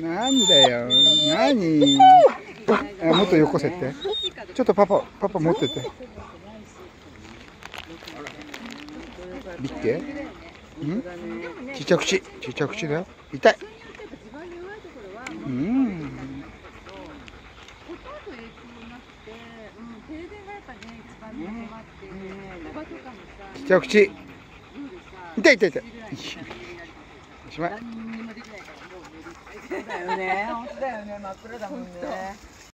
なんだよ。何？あもっとよこせって。ちょっとパパパパ持ってて。ビッケん？ちっちゃくち。ちっちゃくちだよ。痛い。うん。ちっちゃくち痛い痛い痛い。おしまい。だよね、本当だよね、真っ暗だもんね。